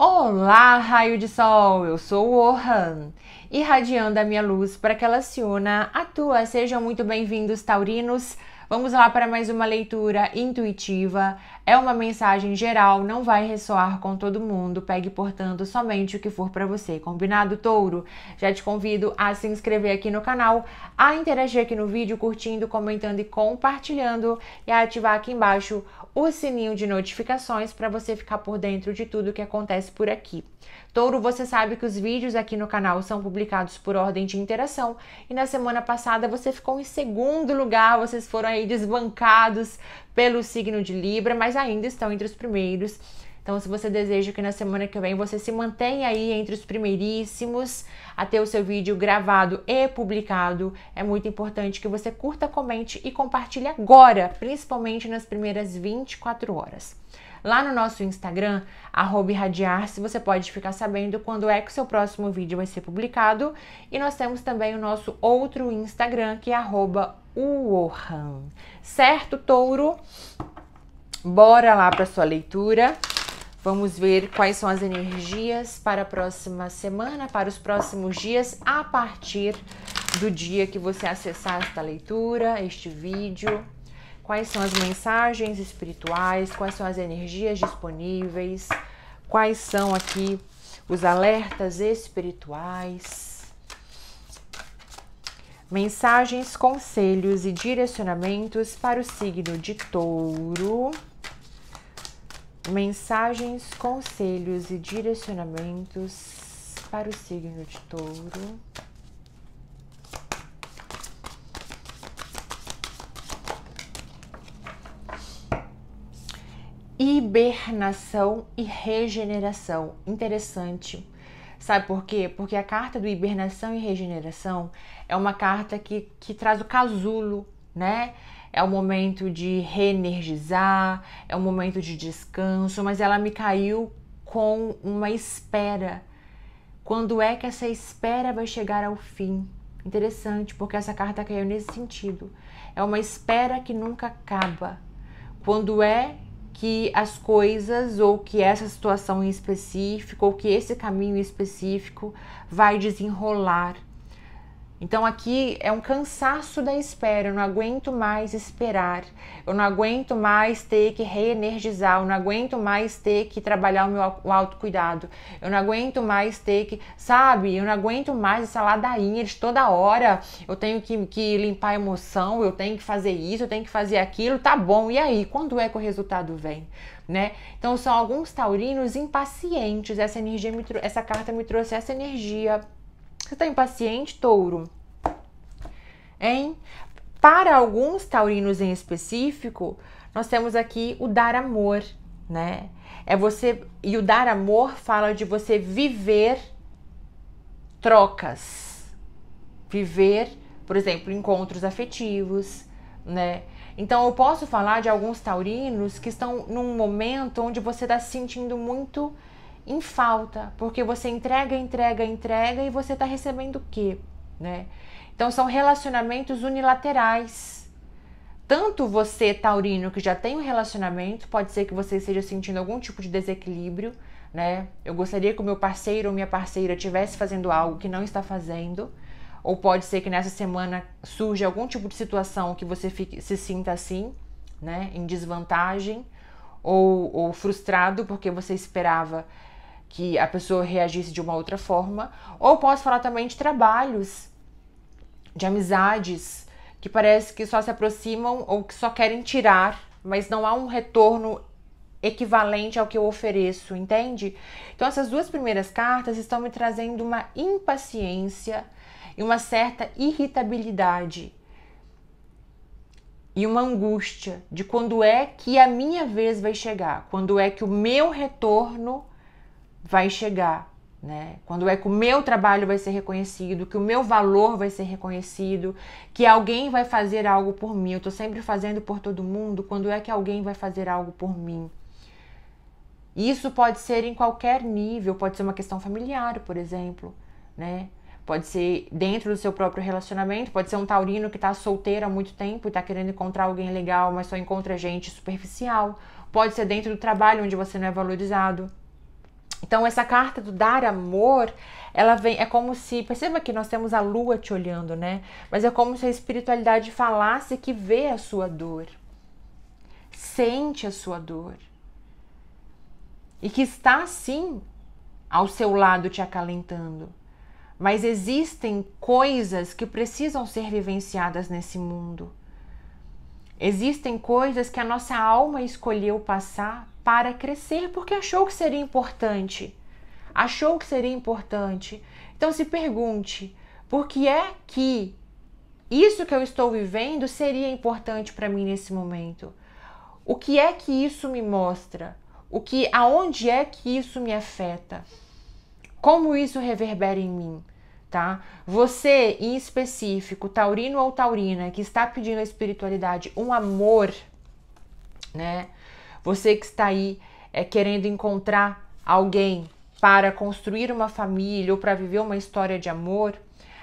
Olá, raio de sol! Eu sou o Ohan, irradiando a minha luz para que ela una à tua. Sejam muito bem-vindos, taurinos. Vamos lá para mais uma leitura intuitiva. É uma mensagem geral, não vai ressoar com todo mundo. Pegue, portanto, somente o que for para você. Combinado, touro? Já te convido a se inscrever aqui no canal, a interagir aqui no vídeo, curtindo, comentando e compartilhando e a ativar aqui embaixo o sininho de notificações para você ficar por dentro de tudo que acontece por aqui. Touro, você sabe que os vídeos aqui no canal são publicados por ordem de interação e na semana passada você ficou em segundo lugar, vocês foram aí desbancados pelo signo de Libra, mas ainda estão entre os primeiros. Então, se você deseja que na semana que vem você se mantenha aí entre os primeiríssimos a ter o seu vídeo gravado e publicado, é muito importante que você curta, comente e compartilhe agora, principalmente nas primeiras 24 horas. Lá no nosso Instagram, irradiar-se, você pode ficar sabendo quando é que o seu próximo vídeo vai ser publicado. E nós temos também o nosso outro Instagram, que é uohan. Certo, touro? Bora lá para sua leitura. Vamos ver quais são as energias para a próxima semana, para os próximos dias, a partir do dia que você acessar esta leitura, este vídeo quais são as mensagens espirituais, quais são as energias disponíveis, quais são aqui os alertas espirituais. Mensagens, conselhos e direcionamentos para o signo de Touro. Mensagens, conselhos e direcionamentos para o signo de Touro. Hibernação e regeneração. Interessante. Sabe por quê? Porque a carta do hibernação e regeneração é uma carta que, que traz o casulo, né? É o momento de reenergizar, é o momento de descanso, mas ela me caiu com uma espera. Quando é que essa espera vai chegar ao fim? Interessante, porque essa carta caiu nesse sentido. É uma espera que nunca acaba. Quando é que as coisas ou que essa situação em específico ou que esse caminho específico vai desenrolar então aqui é um cansaço da espera, eu não aguento mais esperar, eu não aguento mais ter que reenergizar, eu não aguento mais ter que trabalhar o meu autocuidado, eu não aguento mais ter que, sabe, eu não aguento mais essa ladainha de toda hora, eu tenho que, que limpar a emoção, eu tenho que fazer isso, eu tenho que fazer aquilo, tá bom, e aí, quando é que o resultado vem? Né? Então são alguns taurinos impacientes, essa energia, essa carta me trouxe essa energia você está impaciente, touro? Hein? Para alguns taurinos em específico, nós temos aqui o dar amor, né? É você e o dar amor fala de você viver trocas, viver, por exemplo, encontros afetivos, né? Então eu posso falar de alguns taurinos que estão num momento onde você está se sentindo muito em falta, porque você entrega, entrega, entrega e você está recebendo o quê, né? Então são relacionamentos unilaterais. Tanto você, taurino, que já tem um relacionamento, pode ser que você esteja sentindo algum tipo de desequilíbrio, né? Eu gostaria que o meu parceiro ou minha parceira estivesse fazendo algo que não está fazendo. Ou pode ser que nessa semana surja algum tipo de situação que você fique, se sinta assim, né? Em desvantagem ou, ou frustrado porque você esperava que a pessoa reagisse de uma outra forma, ou posso falar também de trabalhos, de amizades que parece que só se aproximam ou que só querem tirar, mas não há um retorno equivalente ao que eu ofereço, entende? Então essas duas primeiras cartas estão me trazendo uma impaciência e uma certa irritabilidade e uma angústia de quando é que a minha vez vai chegar, quando é que o meu retorno vai chegar, né? Quando é que o meu trabalho vai ser reconhecido, que o meu valor vai ser reconhecido, que alguém vai fazer algo por mim. Eu tô sempre fazendo por todo mundo, quando é que alguém vai fazer algo por mim? Isso pode ser em qualquer nível, pode ser uma questão familiar, por exemplo, né? Pode ser dentro do seu próprio relacionamento, pode ser um taurino que está solteiro há muito tempo e está querendo encontrar alguém legal, mas só encontra gente superficial. Pode ser dentro do trabalho onde você não é valorizado Então, essa carta do dar amor, ela vem, é como se, perceba que nós temos a lua te olhando, né? Mas é como se a espiritualidade falasse que vê a sua dor, sente a sua dor, e que está sim ao seu lado te acalentando. Mas existem coisas que precisam ser vivenciadas nesse mundo. Existem coisas que a nossa alma escolheu passar para crescer porque achou que seria importante. Achou que seria importante. Então se pergunte: por que é que isso que eu estou vivendo seria importante para mim nesse momento? O que é que isso me mostra? O que aonde é que isso me afeta? Como isso reverbera em mim? Tá? Você, em específico, taurino ou taurina, que está pedindo a espiritualidade um amor, né? Você que está aí é, querendo encontrar alguém para construir uma família ou para viver uma história de amor,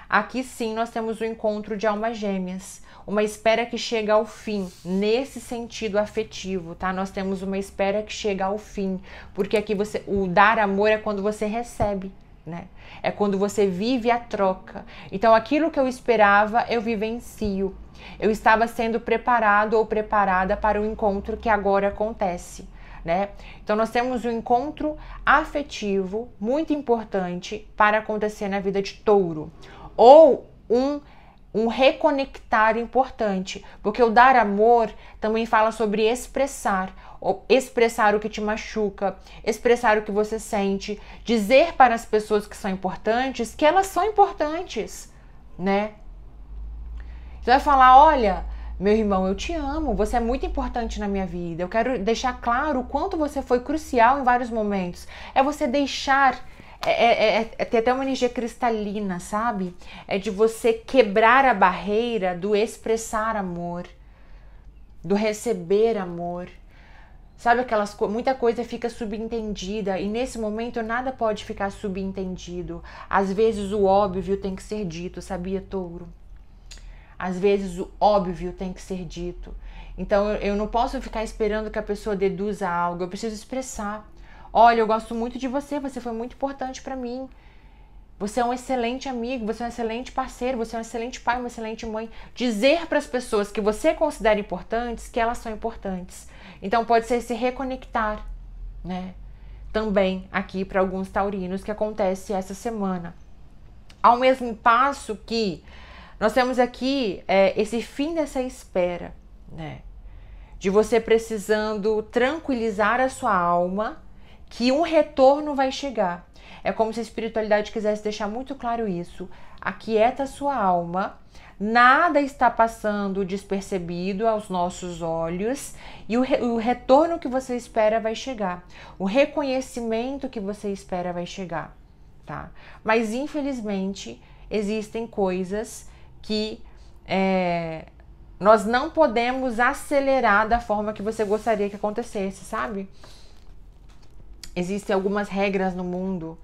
aqui sim nós temos o encontro de almas gêmeas, uma espera que chega ao fim, nesse sentido afetivo, tá? Nós temos uma espera que chega ao fim, porque aqui você, o dar amor é quando você recebe, né? É quando você vive a troca. Então aquilo que eu esperava, eu vivencio. Eu estava sendo preparado ou preparada para o encontro que agora acontece. Né? Então nós temos um encontro afetivo muito importante para acontecer na vida de touro, ou um um reconectar importante, porque o dar amor também fala sobre expressar, expressar o que te machuca, expressar o que você sente, dizer para as pessoas que são importantes que elas são importantes, né? Você vai falar: olha, meu irmão, eu te amo, você é muito importante na minha vida. Eu quero deixar claro o quanto você foi crucial em vários momentos. É você deixar. É, é, é, é ter até uma energia cristalina, sabe? É de você quebrar a barreira do expressar amor, do receber amor. Sabe aquelas muita coisa fica subentendida e nesse momento nada pode ficar subentendido. Às vezes o óbvio tem que ser dito, sabia, touro? Às vezes o óbvio tem que ser dito. Então eu não posso ficar esperando que a pessoa deduza algo, eu preciso expressar. Olha, eu gosto muito de você, você foi muito importante para mim. Você é um excelente amigo, você é um excelente parceiro, você é um excelente pai, uma excelente mãe. Dizer para as pessoas que você considera importantes que elas são importantes. Então pode ser se reconectar, né? Também aqui para alguns taurinos que acontece essa semana. Ao mesmo passo que nós temos aqui é, esse fim dessa espera, né? De você precisando tranquilizar a sua alma que um retorno vai chegar. É como se a espiritualidade quisesse deixar muito claro isso. Aquieta a sua alma, nada está passando despercebido aos nossos olhos e o, re o retorno que você espera vai chegar. O reconhecimento que você espera vai chegar, tá? Mas infelizmente existem coisas que é, nós não podemos acelerar da forma que você gostaria que acontecesse, sabe? Existem algumas regras no mundo,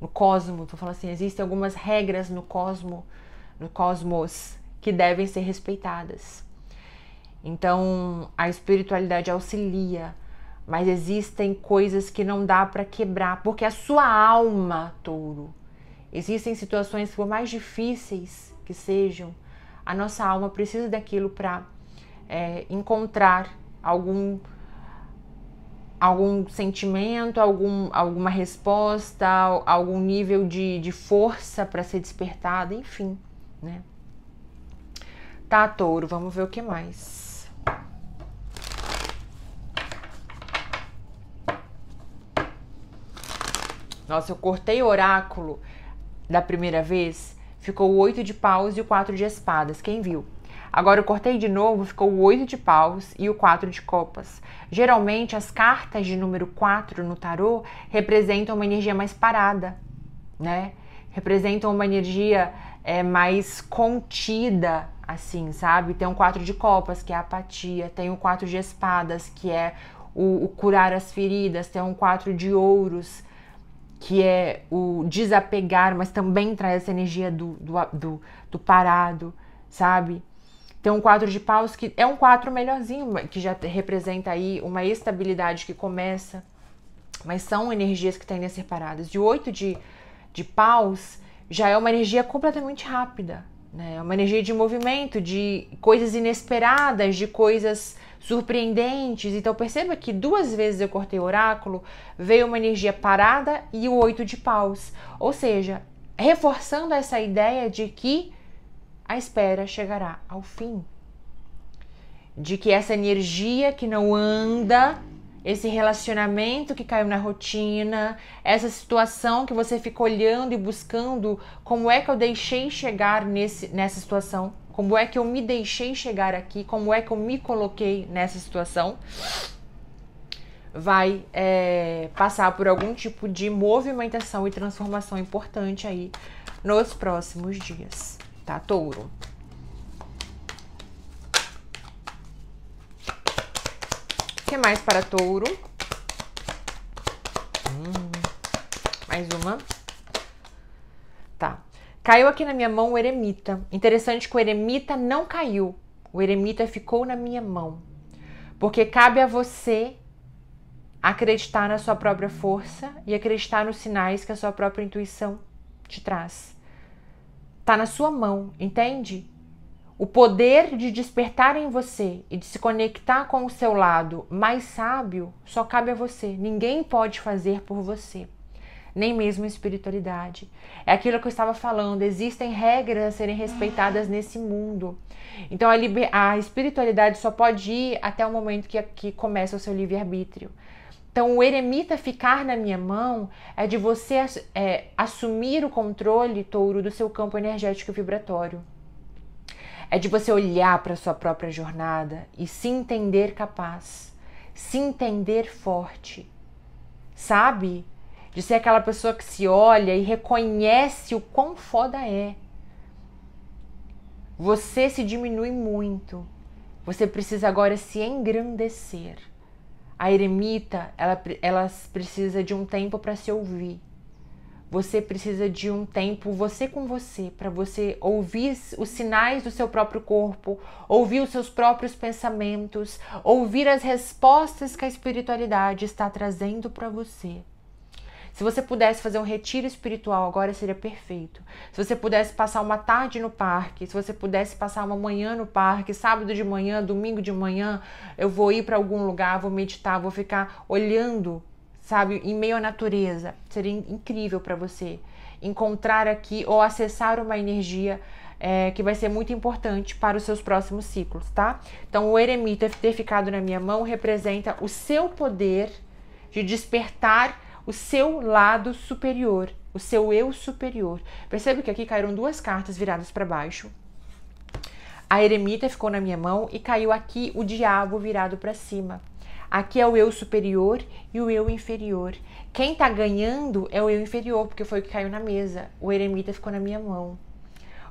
no cosmos, vou falar assim, existem algumas regras no cosmo, no cosmos que devem ser respeitadas. Então, a espiritualidade auxilia, mas existem coisas que não dá para quebrar, porque a sua alma, touro, existem situações que por mais difíceis que sejam, a nossa alma precisa daquilo para é, encontrar algum algum sentimento, algum, alguma resposta, algum nível de, de força para ser despertada, enfim, né? Tá, touro, vamos ver o que mais. Nossa, eu cortei o oráculo da primeira vez ficou o oito de paus e o quatro de espadas. Quem viu? Agora eu cortei de novo, ficou o oito de paus e o quatro de copas. Geralmente as cartas de número 4 no tarô representam uma energia mais parada, né? Representam uma energia é, mais contida, assim, sabe? Tem um quatro de copas, que é a apatia, tem o quatro de espadas, que é o, o curar as feridas, tem um quatro de ouros, que é o desapegar, mas também traz essa energia do, do, do, do parado, sabe? Tem um quadro de paus que é um quadro melhorzinho, que já representa aí uma estabilidade que começa. Mas são energias que tendem a ser paradas. E o oito de, de paus já é uma energia completamente rápida. Né? É uma energia de movimento, de coisas inesperadas, de coisas surpreendentes. Então perceba que duas vezes eu cortei o oráculo, veio uma energia parada e o oito de paus. Ou seja, reforçando essa ideia de que a espera chegará ao fim. De que essa energia que não anda, esse relacionamento que caiu na rotina, essa situação que você fica olhando e buscando como é que eu deixei chegar nesse, nessa situação, como é que eu me deixei chegar aqui, como é que eu me coloquei nessa situação, vai é, passar por algum tipo de movimentação e transformação importante aí nos próximos dias, tá, touro? O que mais para touro? Hum, mais uma. Caiu aqui na minha mão o eremita. Interessante que o eremita não caiu. O eremita ficou na minha mão. Porque cabe a você acreditar na sua própria força e acreditar nos sinais que a sua própria intuição te traz. Tá na sua mão, entende? O poder de despertar em você e de se conectar com o seu lado mais sábio só cabe a você. Ninguém pode fazer por você, nem mesmo espiritualidade. É aquilo que eu estava falando, existem regras a serem respeitadas nesse mundo. Então a, a espiritualidade só pode ir até o momento que, que começa o seu livre-arbítrio. Então, o eremita ficar na minha mão é de você é, assumir o controle, touro, do seu campo energético e vibratório. É de você olhar para a sua própria jornada e se entender capaz, se entender forte. Sabe? De ser aquela pessoa que se olha e reconhece o quão foda é. Você se diminui muito. Você precisa agora se engrandecer a eremita, ela, ela precisa de um tempo para se ouvir. Você precisa de um tempo, você com você, para você ouvir os sinais do seu próprio corpo, ouvir os seus próprios pensamentos, ouvir as respostas que a espiritualidade está trazendo para você. Se você pudesse fazer um retiro espiritual agora seria perfeito. Se você pudesse passar uma tarde no parque, se você pudesse passar uma manhã no parque, sábado de manhã, domingo de manhã, eu vou ir para algum lugar, vou meditar, vou ficar olhando, sabe, em meio à natureza. Seria incrível para você encontrar aqui ou acessar uma energia é, que vai ser muito importante para os seus próximos ciclos, tá? Então, o eremita ter ficado na minha mão representa o seu poder de despertar o seu lado superior, o seu eu superior. Percebe que aqui caíram duas cartas viradas para baixo. A eremita ficou na minha mão e caiu aqui o diabo virado para cima. Aqui é o eu superior e o eu inferior. Quem está ganhando é o eu inferior, porque foi o que caiu na mesa. O eremita ficou na minha mão.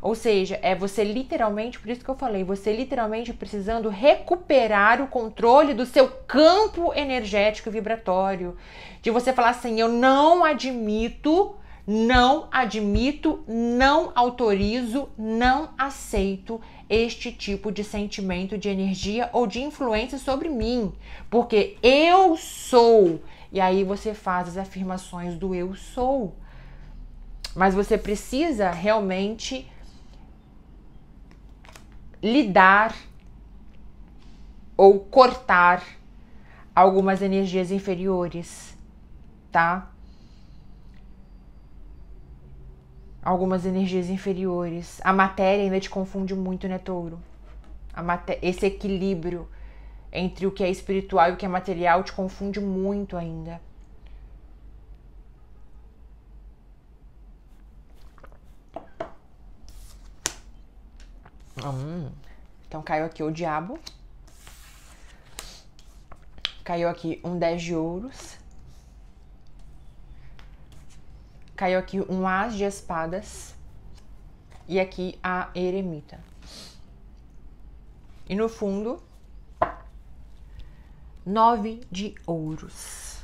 Ou seja, é você literalmente, por isso que eu falei, você literalmente precisando recuperar o controle do seu campo energético e vibratório. De você falar assim: eu não admito, não admito, não autorizo, não aceito este tipo de sentimento, de energia ou de influência sobre mim, porque eu sou. E aí você faz as afirmações do eu sou. Mas você precisa realmente lidar ou cortar algumas energias inferiores, tá? Algumas energias inferiores. A matéria ainda te confunde muito, né, touro? Esse equilíbrio entre o que é espiritual e o que é material te confunde muito ainda. Hum. Então caiu aqui o diabo. Caiu aqui um 10 de ouros. Caiu aqui um as de espadas. E aqui a eremita. E no fundo, nove de ouros.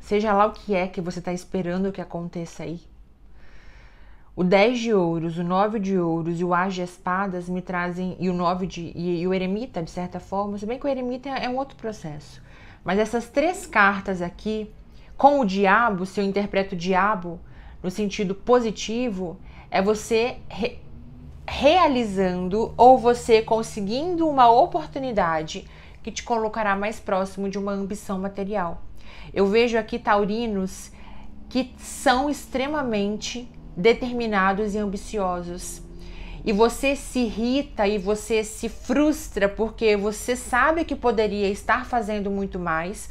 Seja lá o que é que você está esperando que aconteça aí, o 10 de ouros, o 9 de ouros e o as de espadas me trazem, e o 9 de. E, e, o eremita, de certa forma, se bem que o eremita é, é um outro processo. Mas essas três cartas aqui, com o diabo, se eu interpreto o diabo no sentido positivo, é você re, realizando ou você conseguindo uma oportunidade que te colocará mais próximo de uma ambição material. Eu vejo aqui taurinos que são extremamente determinados e ambiciosos. E você se irrita e você se frustra porque você sabe que poderia estar fazendo muito mais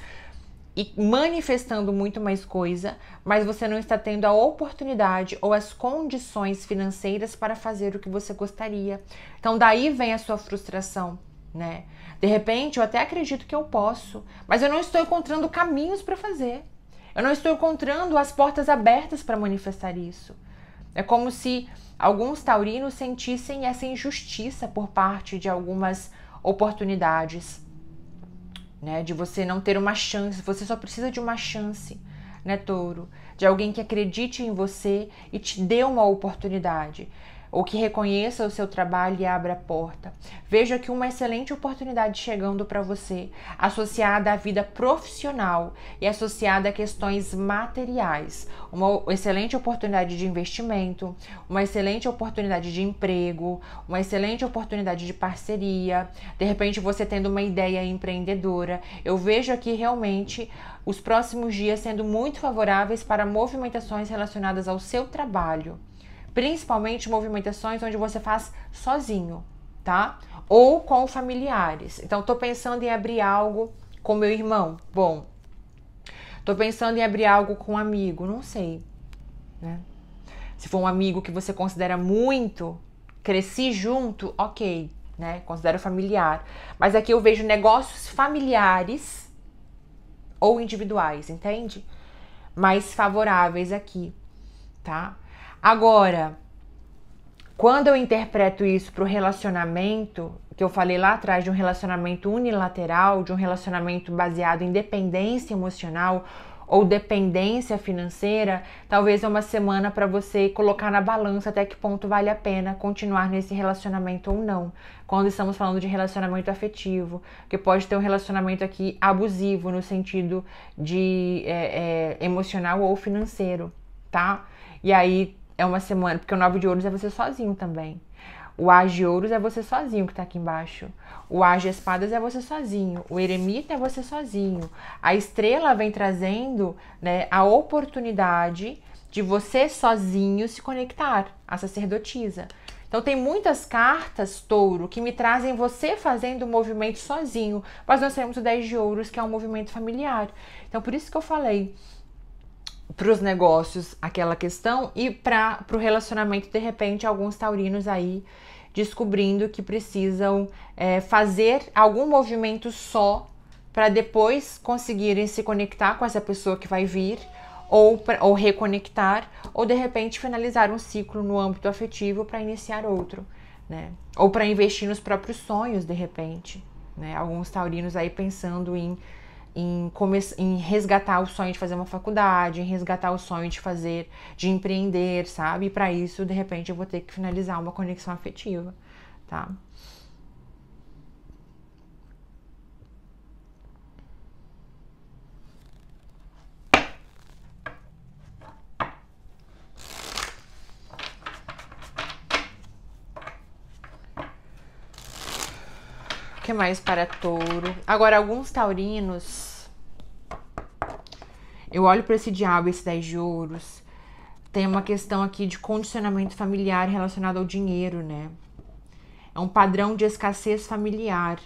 e manifestando muito mais coisa, mas você não está tendo a oportunidade ou as condições financeiras para fazer o que você gostaria. Então daí vem a sua frustração, né? De repente, eu até acredito que eu posso, mas eu não estou encontrando caminhos para fazer. Eu não estou encontrando as portas abertas para manifestar isso. É como se alguns taurinos sentissem essa injustiça por parte de algumas oportunidades, né? De você não ter uma chance, você só precisa de uma chance, né, touro? De alguém que acredite em você e te dê uma oportunidade ou que reconheça o seu trabalho e abra a porta. Veja aqui uma excelente oportunidade chegando para você, associada à vida profissional e associada a questões materiais. Uma excelente oportunidade de investimento, uma excelente oportunidade de emprego, uma excelente oportunidade de parceria. De repente você tendo uma ideia empreendedora. Eu vejo aqui realmente os próximos dias sendo muito favoráveis para movimentações relacionadas ao seu trabalho principalmente movimentações onde você faz sozinho, tá? Ou com familiares. Então, estou pensando em abrir algo com meu irmão. Bom, estou pensando em abrir algo com um amigo. Não sei, né? Se for um amigo que você considera muito, cresci junto, ok, né? Considero familiar. Mas aqui eu vejo negócios familiares ou individuais, entende? Mais favoráveis aqui, tá? Agora, quando eu interpreto isso para o relacionamento, que eu falei lá atrás de um relacionamento unilateral, de um relacionamento baseado em dependência emocional ou dependência financeira, talvez é uma semana para você colocar na balança até que ponto vale a pena continuar nesse relacionamento ou não. Quando estamos falando de relacionamento afetivo, que pode ter um relacionamento aqui abusivo no sentido de é, é, emocional ou financeiro, tá? E aí é uma semana, porque o nove de ouros é você sozinho também. O As de Ouros é você sozinho que tá aqui embaixo. O As de Espadas é você sozinho. O Eremita é você sozinho. A estrela vem trazendo né, a oportunidade de você sozinho se conectar, a sacerdotisa. Então tem muitas cartas, touro, que me trazem você fazendo o movimento sozinho. Mas nós temos o 10 de ouros, que é um movimento familiar. Então por isso que eu falei, para os negócios aquela questão e para o relacionamento, de repente, alguns taurinos aí descobrindo que precisam é, fazer algum movimento só para depois conseguirem se conectar com essa pessoa que vai vir ou, pra, ou reconectar ou de repente finalizar um ciclo no âmbito afetivo para iniciar outro, né? Ou para investir nos próprios sonhos de repente, né? Alguns taurinos aí pensando em em, em resgatar o sonho de fazer uma faculdade, em resgatar o sonho de fazer, de empreender, sabe? E para isso, de repente, eu vou ter que finalizar uma conexão afetiva, tá? Que mais para touro? Agora, alguns taurinos. Eu olho para esse diabo, esse 10 de ouros. Tem uma questão aqui de condicionamento familiar relacionado ao dinheiro, né? É um padrão de escassez familiar,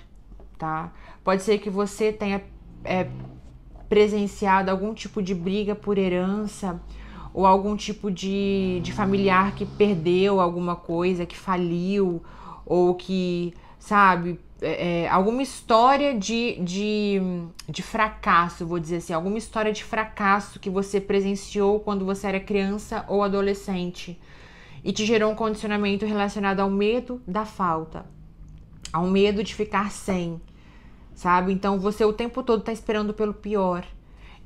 tá? Pode ser que você tenha é, presenciado algum tipo de briga por herança ou algum tipo de, de familiar que perdeu alguma coisa, que faliu ou que, sabe, é, é, alguma história de, de, de fracasso, vou dizer assim, alguma história de fracasso que você presenciou quando você era criança ou adolescente e te gerou um condicionamento relacionado ao medo da falta, ao medo de ficar sem, sabe? Então você o tempo todo está esperando pelo pior.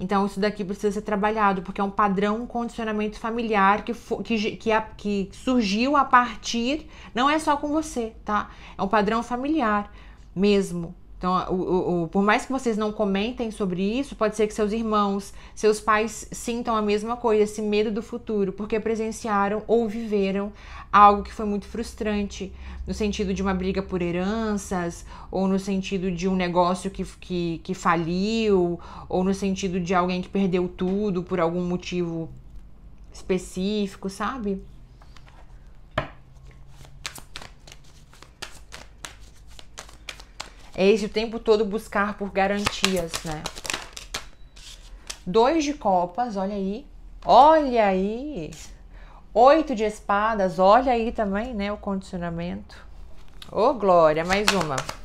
Então, isso daqui precisa ser trabalhado, porque é um padrão, um condicionamento familiar que, que, que, a, que surgiu a partir. Não é só com você, tá? É um padrão familiar mesmo. Então, o, o, por mais que vocês não comentem sobre isso, pode ser que seus irmãos, seus pais sintam a mesma coisa, esse medo do futuro, porque presenciaram ou viveram algo que foi muito frustrante, no sentido de uma briga por heranças, ou no sentido de um negócio que, que, que faliu, ou no sentido de alguém que perdeu tudo por algum motivo específico, sabe? É esse o tempo todo buscar por garantias, né? Dois de copas, olha aí. Olha aí. Oito de espadas, olha aí também, né? O condicionamento. Ô, oh, Glória, mais uma.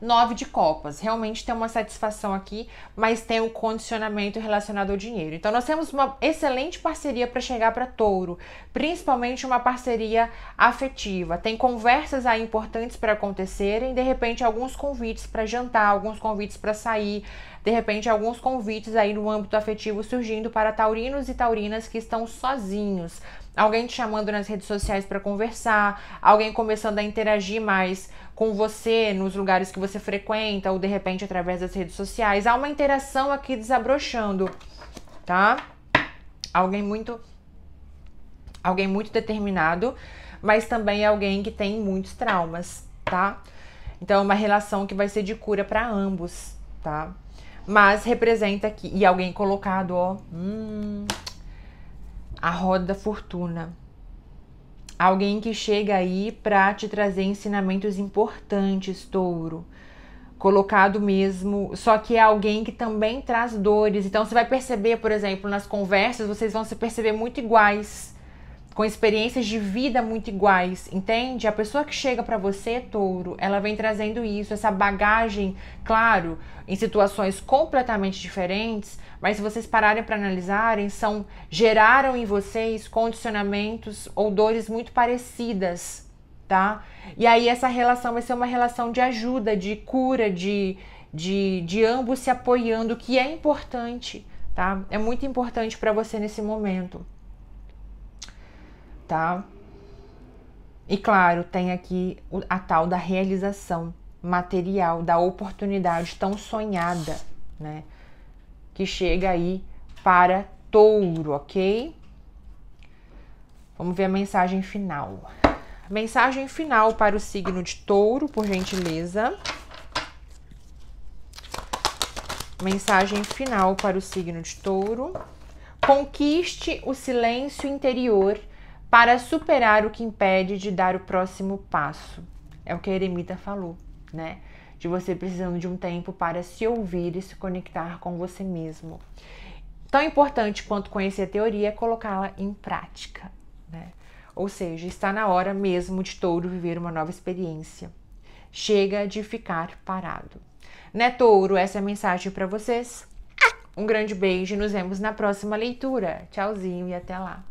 Nove de copas. Realmente tem uma satisfação aqui, mas tem um condicionamento relacionado ao dinheiro. Então, nós temos uma excelente parceria para chegar para touro, principalmente uma parceria afetiva. Tem conversas aí importantes para acontecerem, de repente, alguns convites para jantar, alguns convites para sair, de repente, alguns convites aí no âmbito afetivo surgindo para taurinos e taurinas que estão sozinhos. Alguém te chamando nas redes sociais para conversar, alguém começando a interagir mais com você nos lugares que você frequenta ou de repente através das redes sociais. Há uma interação aqui desabrochando, tá? Alguém muito alguém muito determinado, mas também alguém que tem muitos traumas, tá? Então é uma relação que vai ser de cura para ambos, tá? Mas representa aqui e alguém colocado, ó, hum, a roda da fortuna Alguém que chega aí para te trazer ensinamentos importantes, touro. Colocado mesmo, só que é alguém que também traz dores. Então você vai perceber, por exemplo, nas conversas, vocês vão se perceber muito iguais com experiências de vida muito iguais, entende? A pessoa que chega para você, touro, ela vem trazendo isso, essa bagagem, claro, em situações completamente diferentes, mas se vocês pararem para analisarem, são geraram em vocês condicionamentos ou dores muito parecidas, tá? E aí essa relação vai ser uma relação de ajuda, de cura, de de, de ambos se apoiando, que é importante, tá? É muito importante para você nesse momento tá? E claro, tem aqui a tal da realização material, da oportunidade tão sonhada, né? Que chega aí para touro, ok? Vamos ver a mensagem final. Mensagem final para o signo de touro, por gentileza. Mensagem final para o signo de touro. Conquiste o silêncio interior para superar o que impede de dar o próximo passo. É o que a eremita falou, né? De você precisando de um tempo para se ouvir e se conectar com você mesmo. Tão importante quanto conhecer a teoria é colocá-la em prática, né? Ou seja, está na hora mesmo de touro viver uma nova experiência. Chega de ficar parado. Né, touro? Essa é a mensagem para vocês. Um grande beijo e nos vemos na próxima leitura. Tchauzinho e até lá.